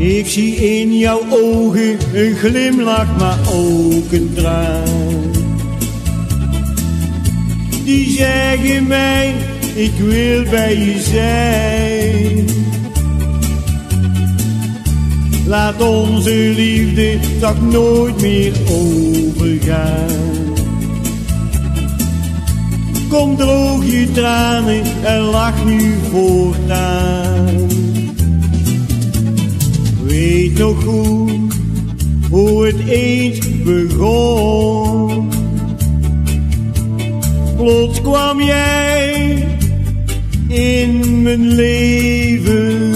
Ik zie in jouw ogen een glimlach, maar ook een traan. Die zeggen mij, ik wil bij je zijn. Laat onze liefde toch nooit meer overgaan. Kom droog je tranen en lach nu voortaan. Hoe het eens begon. Plots kwam jij in mijn leven.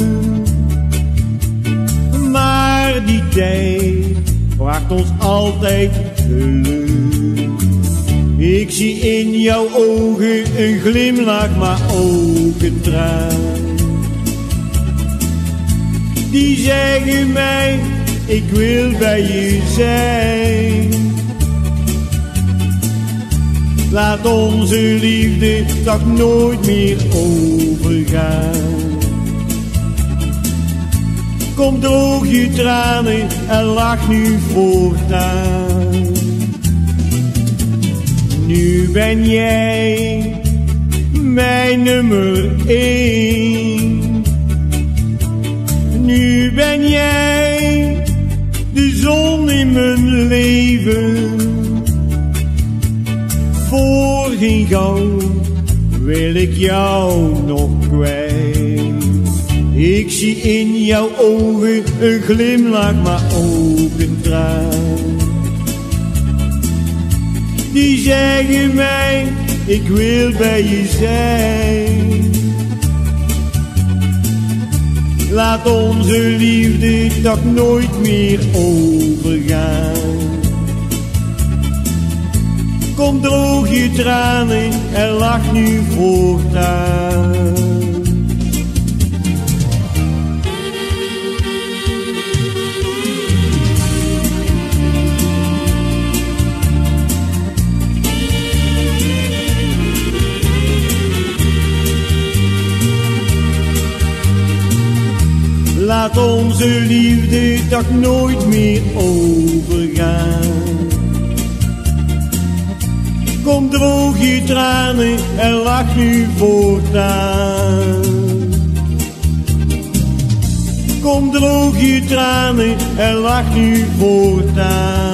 Maar die tijd bracht ons altijd geluk. Ik zie in jouw ogen een glimlach, maar ook een traan. Die zeggen mij, ik wil bij je zijn. Laat onze liefde toch nooit meer overgaan. Kom droog je tranen en lach nu voortaan. Nu ben jij mijn nummer één. Ben jij de zon in mijn leven. Voor geen goud wil ik jou nog kwijt. Ik zie in jouw ogen een glimlach, maar ook een traan. Die zeggen mij, ik wil bij je zijn. Laat onze liefde toch nooit meer overgaan. Kom droog je tranen en lach nu voortaan. Laat onze liefde toch nooit meer overgaan. Kom droog je tranen en lach nu voortaan. Kom droog je tranen en lach nu voortaan.